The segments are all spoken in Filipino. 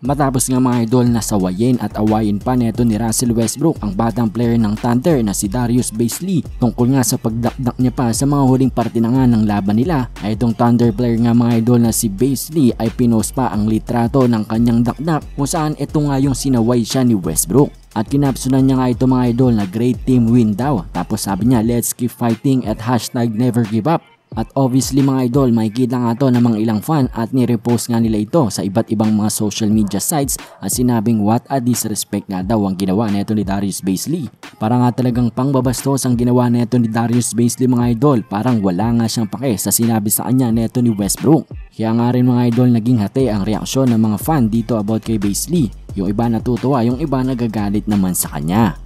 Matapos nga mga idol na sawayin at awayin pa neto ni Russell Westbrook ang batang player ng Thunder na si Darius Bazley tungkol nga sa pagdakdak niya pa sa mga huling parte na nga ng laban nila ay itong Thunder player nga mga idol na si Bazley ay pinost pa ang litrato ng kanyang dakdak kung saan ito nga yung sinaway siya ni Westbrook. At kinapsunan niya nga ito mga idol na great team win daw. Tapos sabi niya let's keep fighting at hashtag never give up. At obviously mga idol, makikita nga to ng mga ilang fan at ni-repost nga nila ito sa iba't ibang mga social media sites at sinabing what a disrespect nga daw ang ginawa neto ni Darius Bazley. Para nga talagang pangbabastos ang ginawa neto ni Darius Bazley mga idol, parang wala nga siyang pake sa sinabi sa kanya neto ni Westbrook. Kaya nga rin mga idol naging hati ang reaksyon ng mga fan dito about kay Bazley. Yung iba natutuwa, yung iba nagagalit naman sa kanya.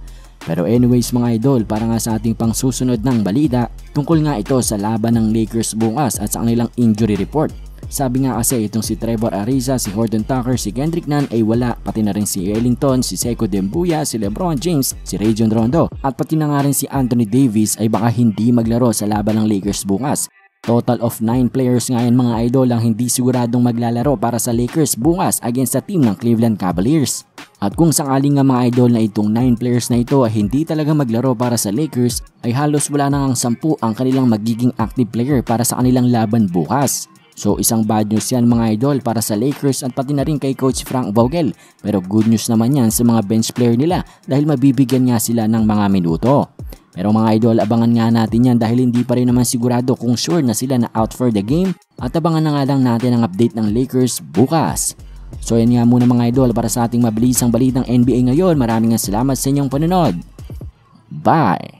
Pero anyways mga idol, para nga sa ating pang susunod ng balita, tungkol nga ito sa laban ng Lakers bukas at sa kanilang injury report. Sabi nga kasi itong si Trevor Ariza, si Horton Tucker, si Kendrick Nunn ay wala, pati na rin si Ellington, si Seco Dembuya, si Lebron James, si Rajon Rondo, at pati na nga rin si Anthony Davis ay baka hindi maglaro sa laban ng Lakers bukas. Total of 9 players nga yan mga idol ang hindi siguradong maglalaro para sa Lakers bukas against sa team ng Cleveland Cavaliers. At kung sakaling nga mga idol na itong 9 players na ito ay hindi talaga maglaro para sa Lakers ay halos wala na ngang 10 ang kanilang magiging active player para sa kanilang laban bukas. So isang bad news yan mga idol para sa Lakers at pati na rin kay Coach Frank Vogel. Pero good news naman yan sa mga bench player nila dahil mabibigyan nga sila ng mga minuto. Pero mga idol, abangan nga natin yan dahil hindi pa rin naman sigurado kung sure na sila na out for the game at abangan na nga lang natin ang update ng Lakers bukas. So yan nga muna mga idol para sa ating mabilisang balitang NBA ngayon. Maraming salamat sa inyong panonood. Bye!